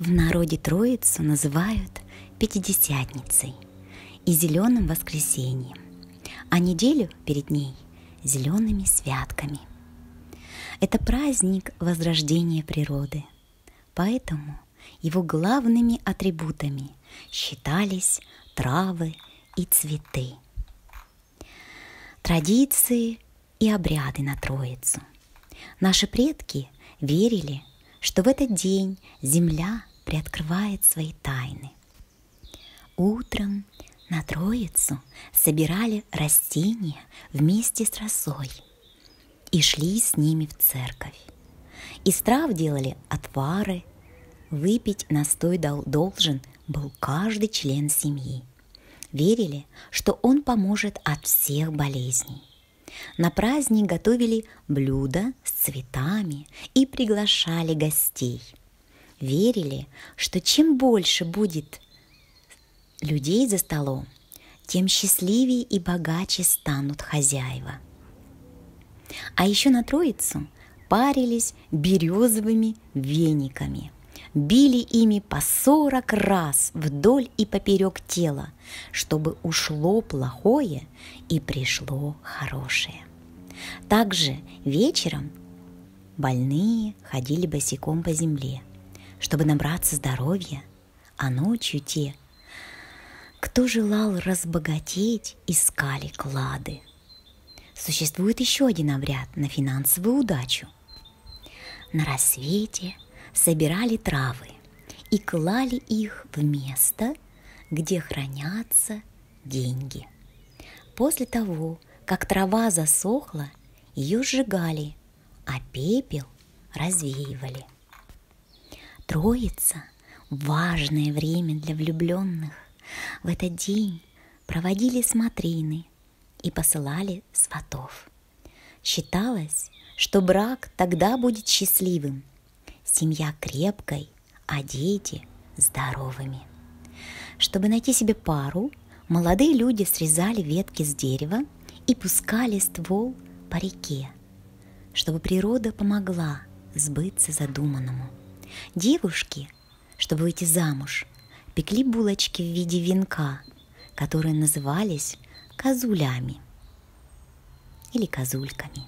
В народе Троицу называют Пятидесятницей и Зеленым Воскресеньем, а неделю перед ней – зелеными святками. Это праздник возрождения природы, поэтому его главными атрибутами считались травы и цветы. Традиции и обряды на Троицу. Наши предки верили, что в этот день Земля приоткрывает свои тайны. Утром на Троицу собирали растения вместе с росой и шли с ними в церковь. Из трав делали отвары, выпить настой должен был каждый член семьи. Верили, что он поможет от всех болезней. На праздник готовили блюда с цветами и приглашали гостей. Верили, что чем больше будет людей за столом, тем счастливее и богаче станут хозяева. А еще на Троицу парились березовыми вениками – били ими по сорок раз вдоль и поперек тела, чтобы ушло плохое и пришло хорошее. Также вечером больные ходили босиком по земле, чтобы набраться здоровья, а ночью те, кто желал разбогатеть, искали клады. Существует еще один обряд на финансовую удачу. На рассвете – собирали травы и клали их в место, где хранятся деньги. После того, как трава засохла, ее сжигали, а пепел развеивали. Троица – важное время для влюбленных. В этот день проводили смотрины и посылали сватов. Считалось, что брак тогда будет счастливым – семья крепкой, а дети здоровыми. Чтобы найти себе пару, молодые люди срезали ветки с дерева и пускали ствол по реке, чтобы природа помогла сбыться задуманному. Девушки, чтобы выйти замуж, пекли булочки в виде венка, которые назывались козулями или козульками.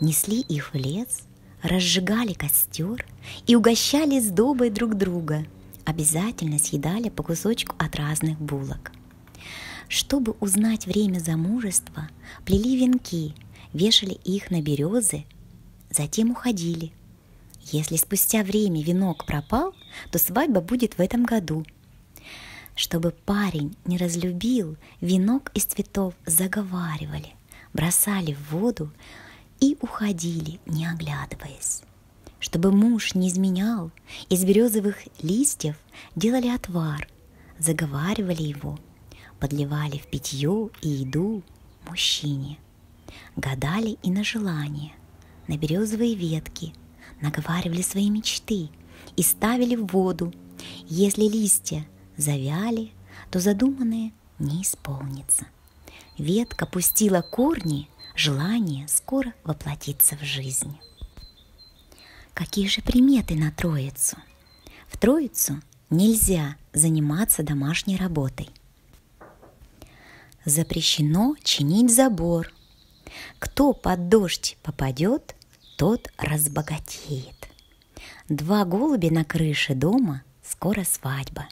Несли их в лес разжигали костер и угощали сдобой друг друга. Обязательно съедали по кусочку от разных булок. Чтобы узнать время замужества, плели венки, вешали их на березы, затем уходили. Если спустя время венок пропал, то свадьба будет в этом году. Чтобы парень не разлюбил, венок из цветов заговаривали, бросали в воду, и уходили, не оглядываясь. Чтобы муж не изменял, из березовых листьев делали отвар, заговаривали его, подливали в питье и еду мужчине. Гадали и на желание, на березовые ветки, наговаривали свои мечты и ставили в воду. Если листья завяли, то задуманное не исполнится. Ветка пустила корни – желание скоро воплотиться в жизнь. Какие же приметы на Троицу? В Троицу нельзя заниматься домашней работой. Запрещено чинить забор. Кто под дождь попадет, тот разбогатеет. Два голубя на крыше дома, скоро свадьба.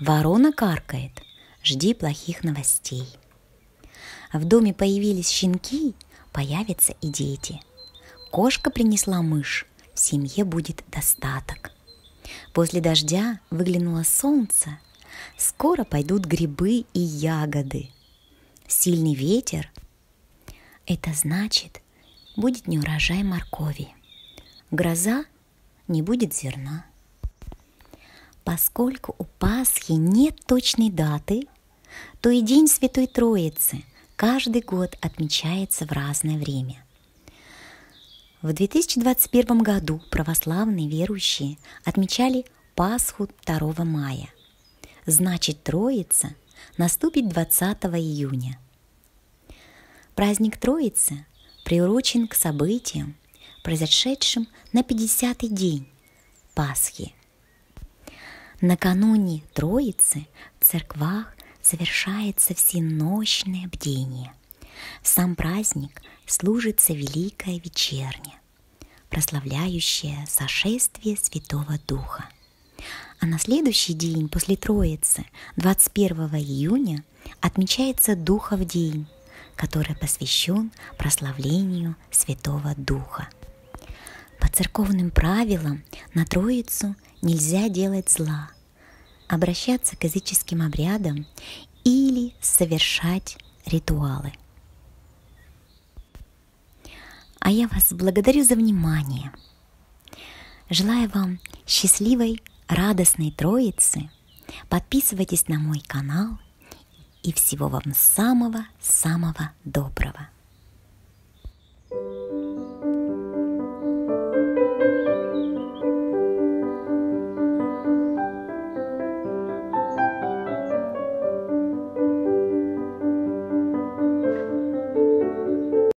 Ворона каркает, жди плохих новостей – в доме появились щенки, появятся и дети. Кошка принесла мышь, в семье будет достаток. После дождя выглянуло солнце, скоро пойдут грибы и ягоды. Сильный ветер – это значит, будет неурожай моркови. Гроза – не будет зерна. Поскольку у Пасхи нет точной даты, то и День Святой Троицы каждый год отмечается в разное время. В 2021 году православные верующие отмечали Пасху 2 мая. Значит, Троица наступит 20 июня. Праздник Троицы приурочен к событиям, произошедшим на 50-й день Пасхи. Накануне Троицы в церквах совершается всеночное бдение. Сам праздник служится Великая Вечерня, прославляющая сошествие Святого Духа. А на следующий день после Троицы, 21 июня, отмечается Духов день, который посвящен прославлению Святого Духа. По церковным правилам на Троицу нельзя делать зла, обращаться к языческим обрядам или совершать ритуалы. А я вас благодарю за внимание. Желаю вам счастливой, радостной Троицы. Подписывайтесь на мой канал и всего вам самого-самого доброго.